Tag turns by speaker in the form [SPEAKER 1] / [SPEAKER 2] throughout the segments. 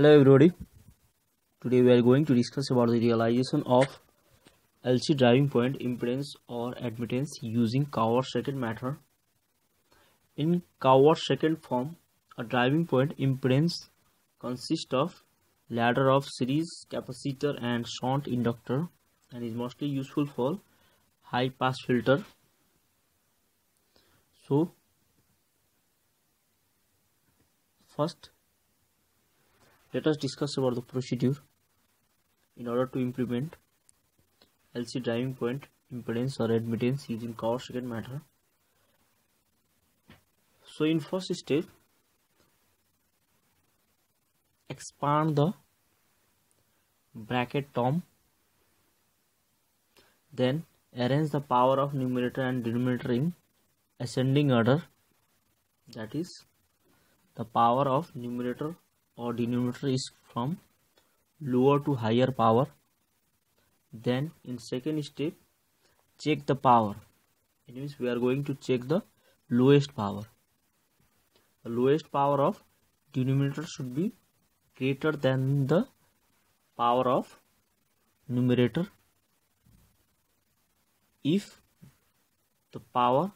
[SPEAKER 1] Hello everybody. Today we are going to discuss about the realization of LC driving point impedance or admittance using Cauer-Second method. In Cauer-Second form, a driving point impedance consists of ladder of series capacitor and shunt inductor and is mostly useful for high pass filter. So first let us discuss about the procedure in order to implement LC driving point impedance or admittance using Cauer-Second method. So in first step, expand the bracket term, then arrange the power of numerator and denominator in ascending order that is the power of numerator or denominator is from lower to higher power. Then in second step check the power. It means we are going to check the lowest power. The lowest power of denominator should be greater than the power of numerator. If the power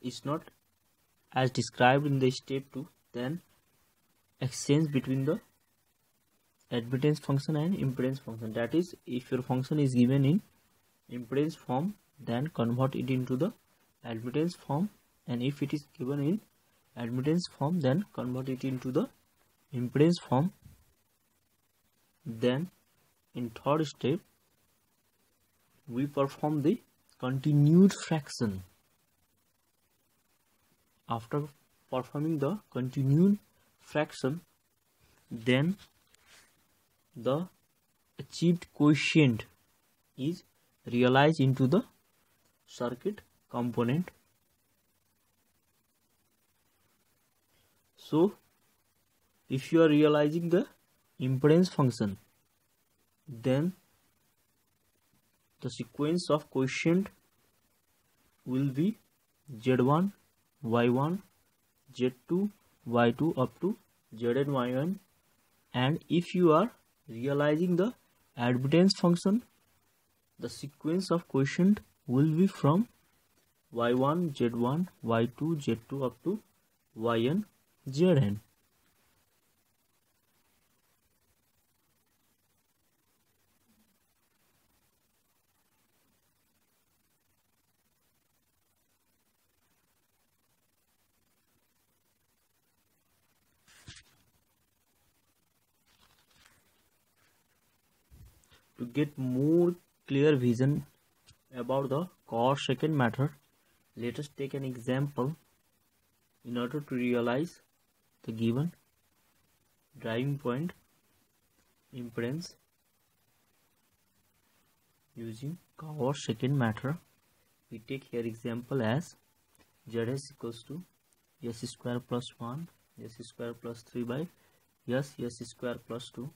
[SPEAKER 1] is not as described in the step 2 then exchange between the admittance function and impedance function. That is if your function is given in impedance form then convert it into the admittance form. And if it is given in admittance form then convert it into the impedance form. Then in third step we perform the continued fraction. After performing the continued fraction um, then the achieved quotient is realized into the circuit component. So if you are realizing the impedance function then the sequence of quotient will be z1 y1 z2 y2 up to zn y1 and if you are realizing the admittance function the sequence of quotient will be from y1 z1 y2 z2 up to yn zn to get more clear vision about the Cauer-Second method let us take an example in order to realize the given driving point impedance using Cauer-Second method we take here example as zs equals to s square plus 1 s square plus 3 by s s square plus 2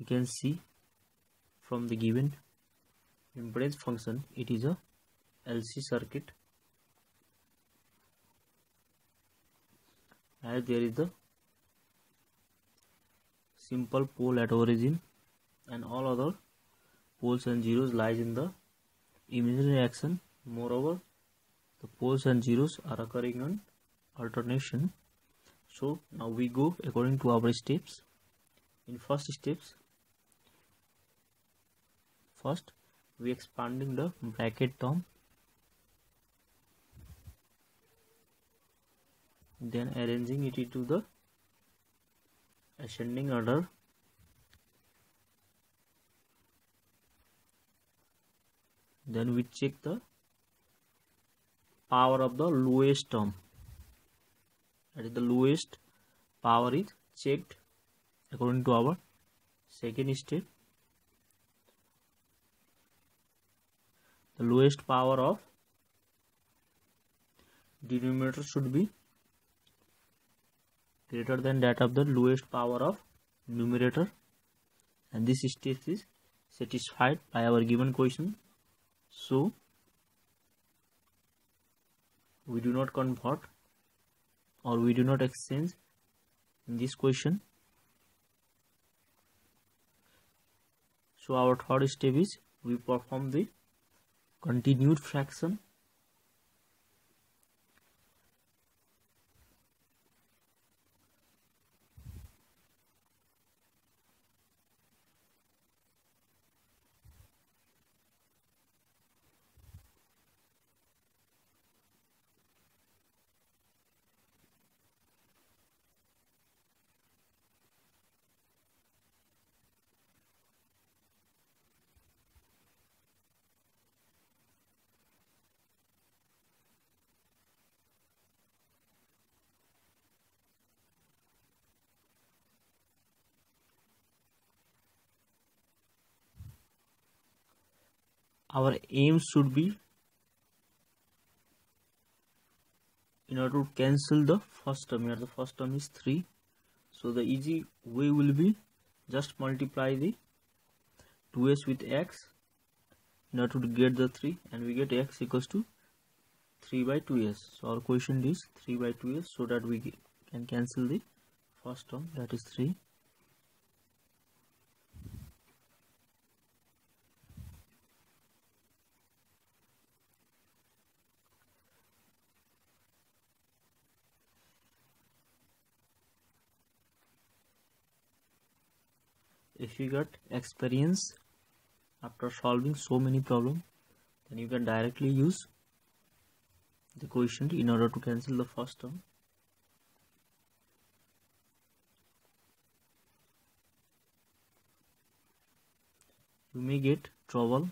[SPEAKER 1] you can see from the given impedance function it is a LC circuit. As there is the simple pole at origin and all other poles and zeros lies in the imaginary action. Moreover the poles and zeros are occurring on alternation. So now we go according to our steps. In first steps first we expanding the bracket term. Then arranging it into the ascending order. Then we check the power of the lowest term. That is the lowest power is checked according to our second step lowest power of denominator should be greater than that of the lowest power of numerator. And this state is satisfied by our given question. So we do not convert or we do not exchange in this question. So our third step is we perform the continued fraction our aim should be in order to cancel the first term here. The first term is 3 so the easy way will be just multiply the 2s with x in order to get the 3 and we get x equals to 3 by 2s so our quotient is 3 by 2s so that we can cancel the first term that is 3 if you got experience after solving so many problems then you can directly use the quotient in order to cancel the first term. You may get trouble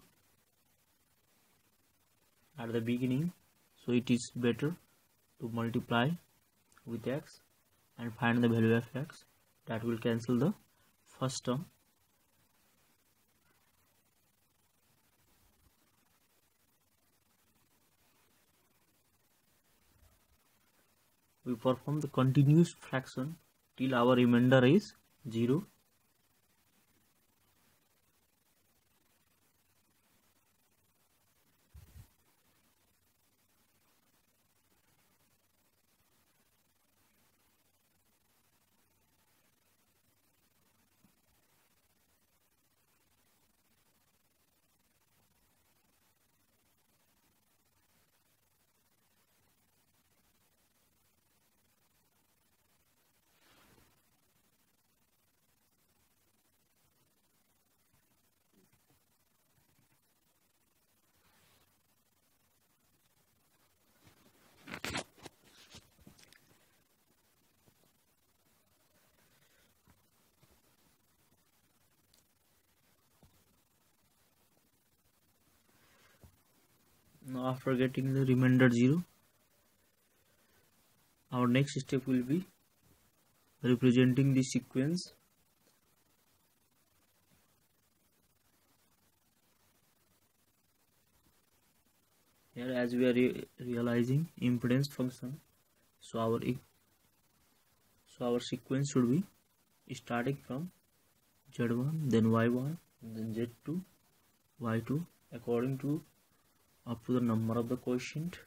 [SPEAKER 1] at the beginning so it is better to multiply with x and find the value of x that will cancel the first term we perform the continuous fraction till our remainder is 0 now after getting the remainder 0 our next step will be representing the sequence. Here as we are re realizing impedance function so our so our sequence should be starting from z1 then y1 then z2 y2 according to up to the number of the quotient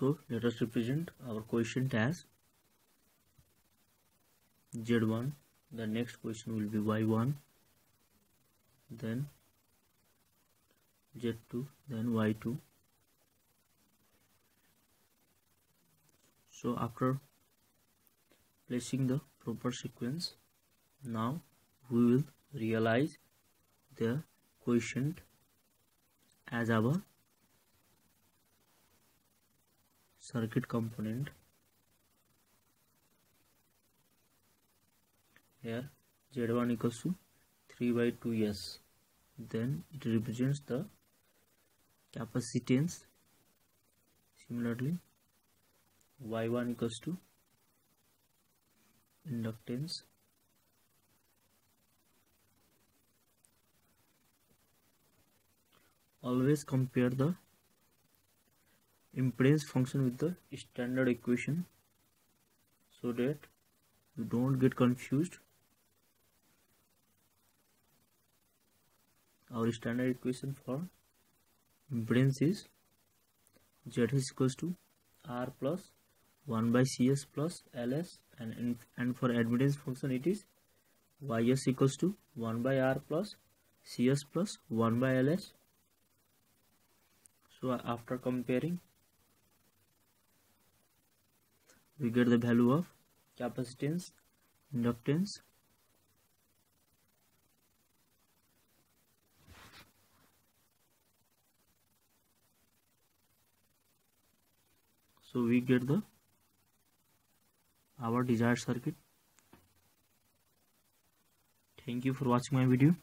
[SPEAKER 1] so let us represent our quotient as z1 the next quotient will be y1 then z2 then y2 so after placing the proper sequence now we will realize the quotient as our circuit component. Here z1 equals to 3 by 2s then it represents the capacitance. Similarly y1 equals to inductance. Always compare the impedance function with the standard equation so that you don't get confused. Our standard equation for impedance is z is equals to r plus 1 by cs plus ls and and for admittance function it is ys equals to 1 by r plus cs plus 1 by ls. So after comparing we get the value of capacitance inductance. So we get the our desired circuit. Thank you for watching my video